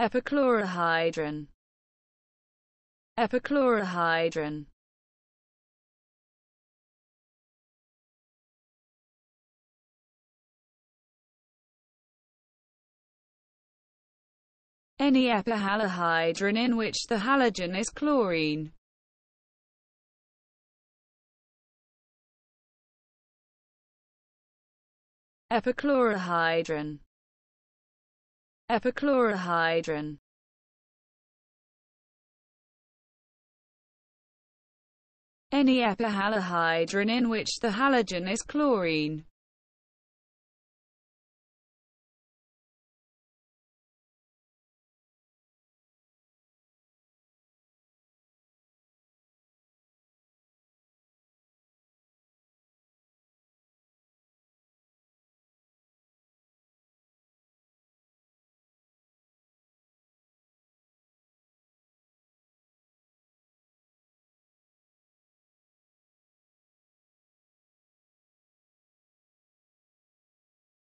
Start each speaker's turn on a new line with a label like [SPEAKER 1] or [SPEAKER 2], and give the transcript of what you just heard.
[SPEAKER 1] epichlorohydrin. Epichlorohydrin. Any epihalohydrin in which the halogen is chlorine. Epichlorohydrin Epichlorohydrin Any epihalohydrin in which the halogen is chlorine.